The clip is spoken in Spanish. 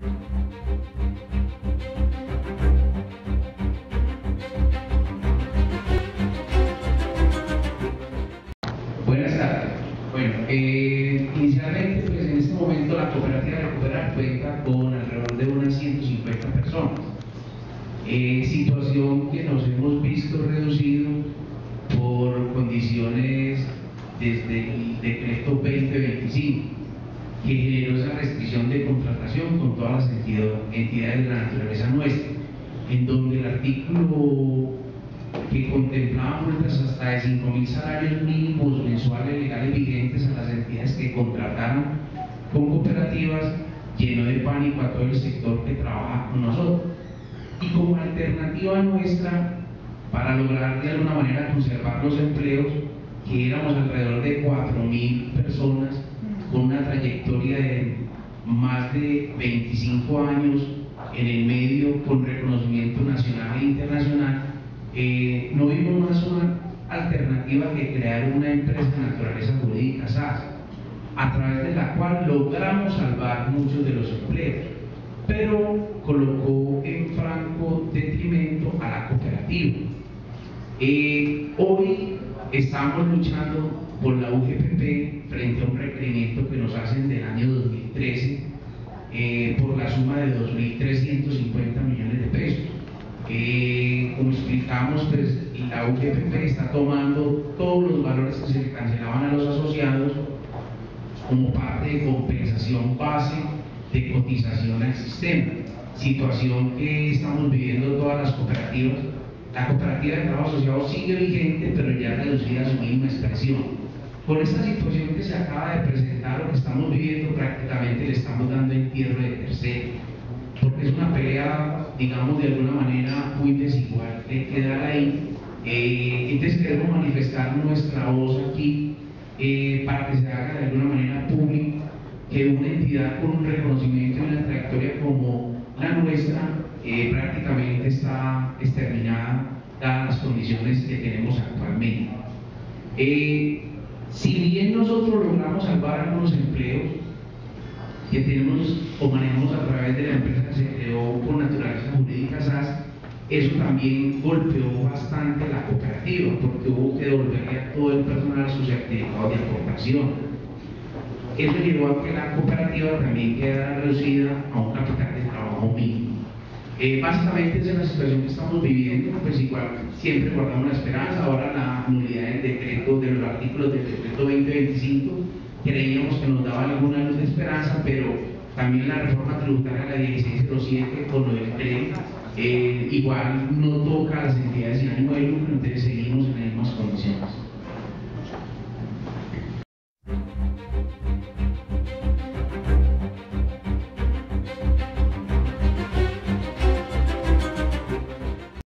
Buenas tardes. Bueno, eh, inicialmente, pues en este momento la cooperativa Recuperar cuenta con alrededor de unas 150 personas. Eh, situación que nos hemos visto reducido por condiciones desde el decreto 2025, que generó esa restricción de contratación con todas las entidades, de la naturaleza nuestra, en donde el artículo que contemplaba multas hasta de 5.000 salarios mínimos mensuales legales vigentes a las entidades que contrataron con cooperativas llenó de pánico a todo el sector que trabaja con nosotros. Y como alternativa nuestra, para lograr de alguna manera conservar los empleos, que éramos alrededor de 4.000 personas con una trayectoria de de 25 años en el medio con reconocimiento nacional e internacional, eh, no vimos más una alternativa que crear una empresa de naturaleza jurídica SAS, a través de la cual logramos salvar muchos de los empleos, pero colocó en franco detrimento a la cooperativa. Eh, hoy estamos luchando por la UGPP frente a un requerimiento que nos hacen del año 2013 eh, por la suma de 2.350 millones de pesos. Eh, como explicamos, pues la UGPP está tomando todos los valores que se le cancelaban a los asociados como parte de compensación base de cotización al sistema, situación que estamos viviendo todas las cooperativas. La cooperativa de trabajo asociado sigue vigente, pero ya reducida a su mínima expresión. Con esta situación que se acaba de presentar, lo que estamos viviendo prácticamente le estamos dando entierro de tercero, es una pelea, digamos, de alguna manera muy desigual de quedar ahí. Eh, entonces queremos manifestar nuestra voz aquí eh, para que se haga de alguna manera público que una entidad con un reconocimiento y una trayectoria como la nuestra eh, prácticamente está exterminada dadas las condiciones que tenemos actualmente. Eh, si bien nosotros logramos salvar algunos empleos que tenemos o manejamos a través de la empresa que se creó con naturaleza jurídica SAS, eso también golpeó bastante la cooperativa porque hubo que devolverle a todo el personal sus certificados de aportación. Eso llevó a que la cooperativa también quedara reducida a un capital de trabajo mínimo. Eh, básicamente esa es la situación que estamos viviendo, pues igual siempre guardamos la esperanza, ahora la nulidad del decreto, de los artículos del decreto 2025, creíamos que nos daba alguna luz de esperanza, pero también la reforma tributaria, la 1607, con lo eh, igual no toca las entidades sin ánimo de lucro, entonces seguimos en condiciones.